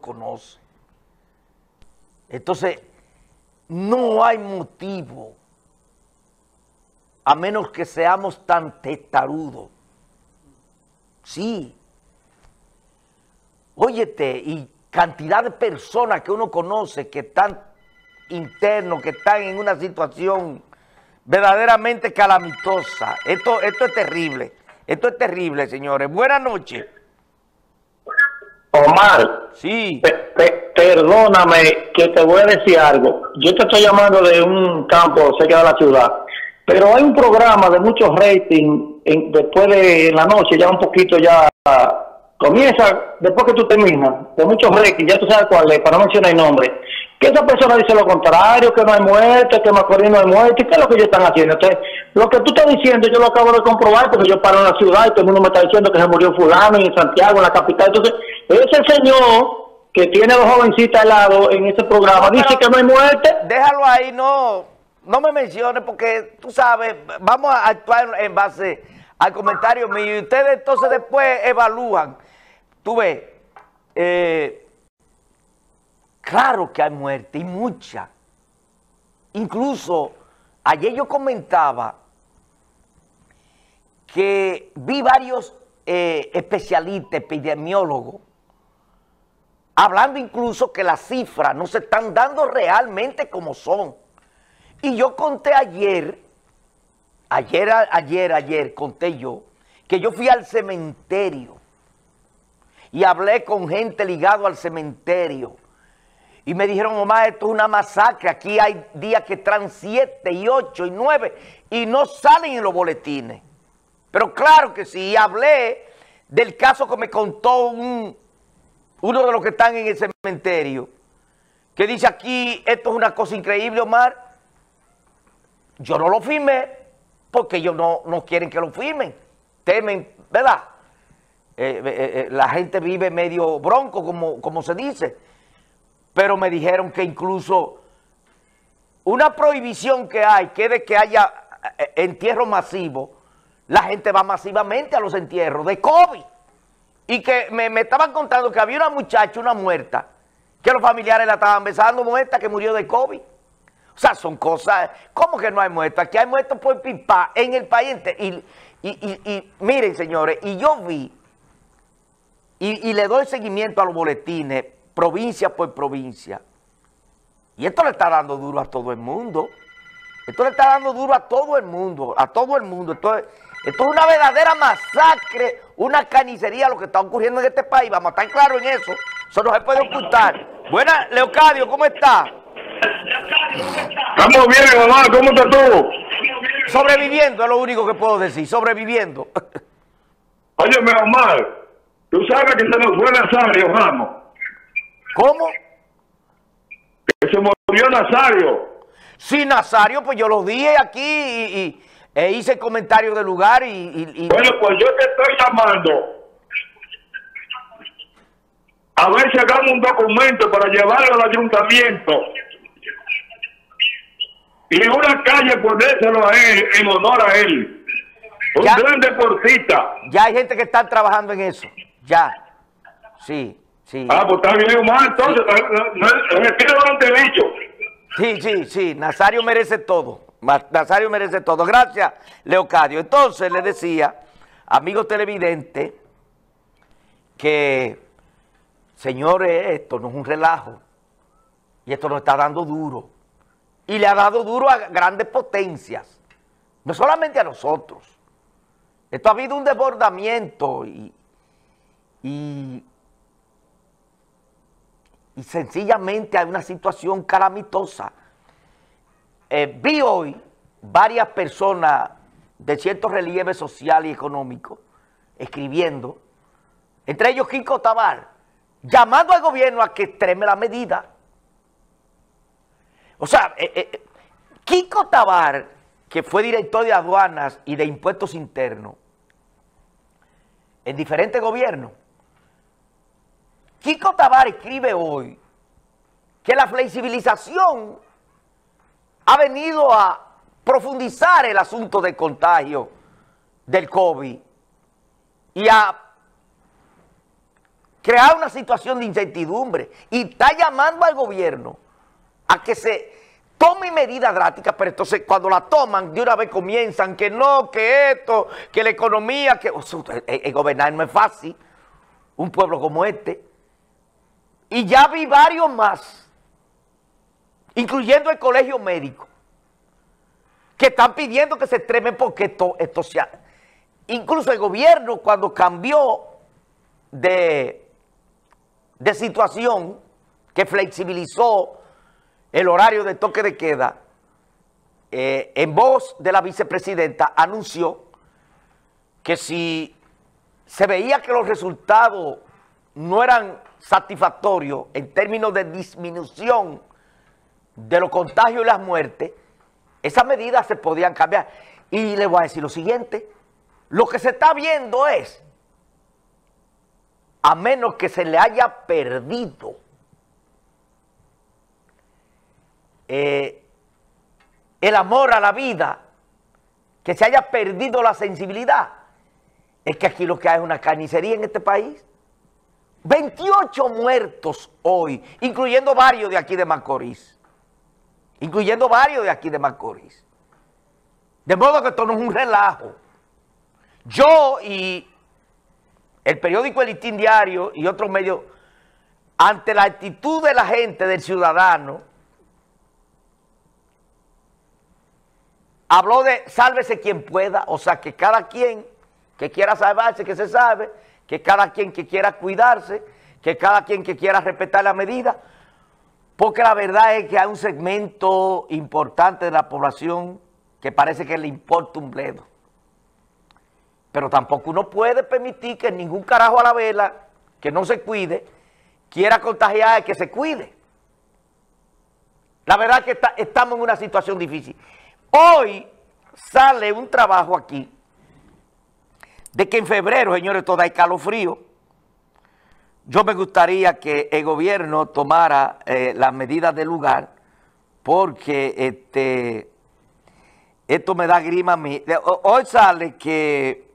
conoce. Entonces, no hay motivo, a menos que seamos tan testarudos. Sí. Óyete, y cantidad de personas que uno conoce que están internos, que están en una situación verdaderamente calamitosa. Esto, esto es terrible. Esto es terrible, señores. Buenas noches. Omar, Sí. pe- pe- perdóname que te voy a decir algo. Yo te estoy llamando de un campo cerca de la ciudad, pero hay un programa de muchos rating en- después de la noche, ya un poquito ya comienza, después que tú terminas, de muchos rating, ya tú sabes cuál es, para no mencionar el nombre, que esa persona dice lo contrario, que no hay muerte, que Macorís no hay muerte, ¿qué es lo que ellos están haciendo? Entonces, lo que tú estás diciendo yo lo acabo de comprobar porque yo paro en la ciudad y todo el mundo me está diciendo que se murió fulano en Santiago, en la capital, entonces, ese señor que tiene dos jovencitas al lado en ese programa, dice que no hay muerte, Déjalo ahí, no, no me menciones porque tú sabes, vamos a actuar en base al comentario mío y ustedes entonces después evalúan. Tú ves, eh, claro que hay muerte y mucha. Incluso ayer yo comentaba que vi varios eh, especialistas, epidemiólogos, hablando incluso que las cifras no se están dando realmente como son. Y yo conté ayer, ayer, ayer, ayer, conté yo, que yo fui al cementerio y hablé con gente ligado al cementerio. Y me dijeron, Omar, esto es una masacre. Aquí hay días que traen siete y ocho y nueve y no salen en los boletines. Pero claro que sí, y hablé del caso que me contó un, uno de los que están en el cementerio, que dice aquí, esto es una cosa increíble, Omar. Yo no lo firmé porque ellos no, no quieren que lo firmen. Temen, ¿verdad? Eh, eh, eh, la gente vive medio bronco, como, como se dice. Pero me dijeron que incluso una prohibición que hay, que de que haya entierro masivo, la gente va masivamente a los entierros de COVID. Y que me, me estaban contando que había una muchacha, una muerta, que los familiares la estaban besando muerta, que murió de COVID. O sea, son cosas, ¿cómo que no hay muertos? Aquí hay muertos por pipa en el país. Y, y, y, miren, señores, y yo vi, y, le doy seguimiento a los boletines, provincia por provincia. Y esto le está dando duro a todo el mundo. Esto le está dando duro a todo el mundo, a todo el mundo. Esto es, esto es una verdadera masacre, una canicería lo que está ocurriendo en este país. Vamos a estar claros en eso. Eso no se puede ocultar. Buenas, Leocadio, ¿cómo está? Estamos bien, mamá, ¿cómo estás tú? Sobreviviendo es lo único que puedo decir, sobreviviendo. Óyeme, Omar, tú sabes que se nos fue Nazario Ramos, ¿Cómo? que se murió Nazario. Sí, Nazario, pues yo lo dije aquí y- e hice comentario del lugar y, y- y- Bueno, pues yo te estoy llamando a ver si hagamos un documento para llevarlo al ayuntamiento y una calle ponérselo a él, en honor a él. Un Ya. gran deportista. ya hay gente que está trabajando en eso. Ya. Sí, sí. Ah, pues está bien, Omar, entonces, no, retiro lo antes dicho. Sí, sí, sí, Nazario merece todo. Nazario merece todo. Gracias, Leocadio. Entonces le decía, amigos televidentes, que, señores, esto no es un relajo. Y esto nos está dando duro. Y le ha dado duro a grandes potencias. No solamente a nosotros. Esto ha habido un desbordamiento y, y y sencillamente hay una situación calamitosa. Eh, vi hoy varias personas de cierto relieve social y económico escribiendo, entre ellos Kiko Tabar, llamando al gobierno a que extreme la medida. O sea, eh, eh, Kiko Tabar, que fue director de aduanas y de impuestos internos en diferentes gobiernos, Kiko Tabar escribe hoy que la flexibilización ha venido a profundizar el asunto del contagio del COVID y a crear una situación de incertidumbre y está llamando al gobierno a que se tome medidas drásticas, pero entonces cuando la toman, de una vez comienzan que no, que esto, que la economía, que el, gobernar no es fácil, un pueblo como este. Y ya vi varios más, incluyendo el colegio médico, que están pidiendo que se extremen porque esto, esto sea... Incluso el gobierno cuando cambió de, de situación, que flexibilizó el horario de toque de queda, eh, en voz de la vicepresidenta anunció que si se veía que los resultados no eran satisfactorios en términos de disminución de los contagios y las muertes, esas medidas se podían cambiar. Y le voy a decir lo siguiente, lo que se está viendo es, a menos que se le haya perdido Eh, el amor a la vida, que se haya perdido la sensibilidad, es que aquí lo que hay es una carnicería en este país. 28 muertos hoy, incluyendo varios de aquí de Macorís. Incluyendo varios de aquí de Macorís. De modo que esto no es un relajo. Yo y el periódico El Diario y otros medios, ante la actitud de la gente, del ciudadano, habló de sálvese quien pueda, o sea, que cada quien que quiera salvarse, que se salve, que cada quien que quiera cuidarse, que cada quien que quiera respetar la medida, porque la verdad es que hay un segmento importante de la población que parece que le importa un bledo. Pero tampoco uno puede permitir que ningún carajo a la vela, que no se cuide, quiera contagiar a que se cuide. La verdad es que estamos en una situación difícil. Hoy sale un trabajo aquí de que en febrero, señores, todo hay calofrío. Yo me gustaría que el gobierno tomara eh, las medidas del lugar porque este, esto me da grima a mí. Hoy sale que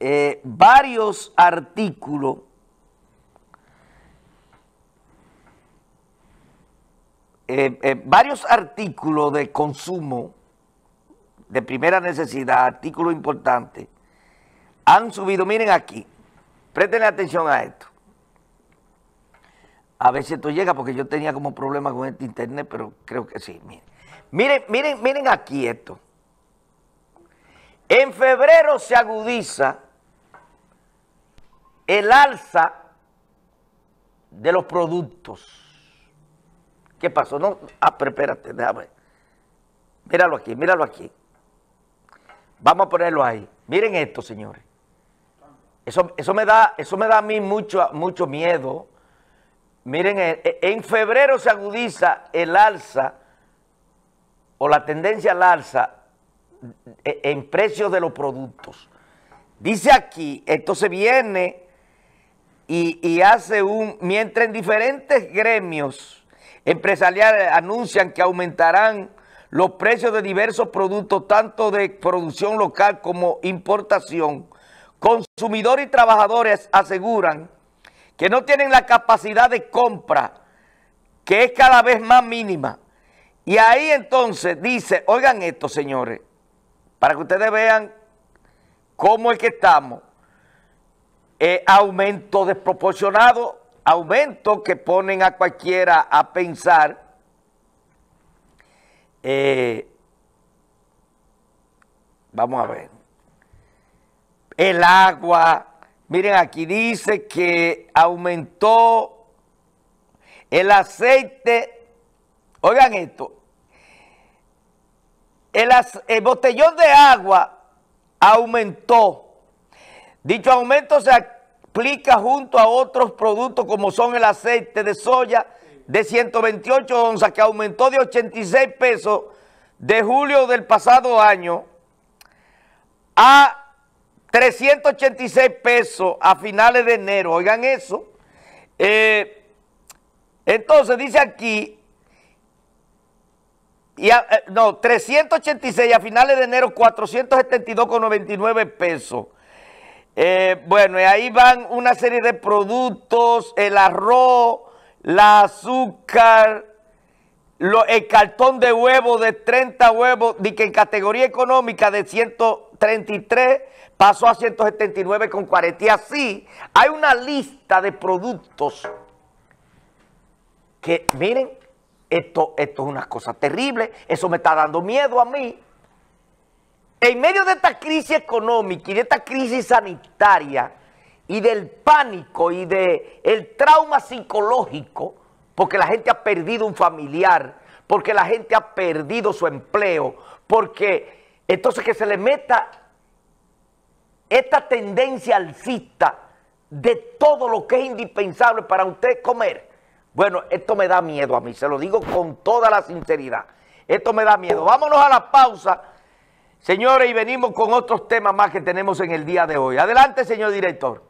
eh, varios artículos Eh, varios artículos de consumo de primera necesidad, artículos importantes, han subido, miren aquí, presten atención a esto. A ver si esto llega, porque yo tenía como problema con este internet, pero creo que sí. Miren, miren, miren, miren aquí esto. En febrero se agudiza el alza de los productos ¿Qué pasó? No, ah, pero espérate, déjame. Míralo aquí, míralo aquí. Vamos a ponerlo ahí. Miren esto, señores. Eso, eso, me, da, eso me da a mí mucho, mucho miedo. Miren, eh, eh, en febrero se agudiza el alza o la tendencia al alza eh, en precios de los productos. Dice aquí, esto se viene y, y hace un, mientras en diferentes gremios empresariales anuncian que aumentarán los precios de diversos productos, tanto de producción local como importación. Consumidores y trabajadores aseguran que no tienen la capacidad de compra, que es cada vez más mínima. Y ahí entonces dice, oigan esto, señores, para que ustedes vean cómo es que estamos. Eh, aumento desproporcionado aumentos que ponen a cualquiera a pensar eh, vamos a ver el agua. Miren aquí dice que aumentó el aceite. Oigan esto. El, el botellón de agua aumentó. Dicho aumento se aplica junto a otros productos como son el aceite de soya de 128 onzas que aumentó de 86 pesos de julio del pasado año a 386 pesos a finales de enero. Oigan eso. Eh, entonces dice aquí, eh, no, 386 a finales de enero 472,99 pesos. Eh, bueno, y ahí van una serie de productos, el arroz, la azúcar, el cartón de huevo de 30 huevos, de que en categoría económica de 133 pasó a 179,40. Y así hay una lista de productos que, miren, esto, esto es una cosa terrible, eso me está dando miedo a mí. En medio de esta crisis económica y de esta crisis sanitaria y del pánico y del trauma psicológico, porque la gente ha perdido un familiar, porque la gente ha perdido su empleo, porque entonces que se le meta esta tendencia alcista de todo lo que es indispensable para usted comer. Bueno, esto me da miedo a mí, se lo digo con toda la sinceridad. Esto me da miedo. Vámonos a la pausa, señores, y venimos con otros temas más que tenemos en el día de hoy. Adelante, señor director.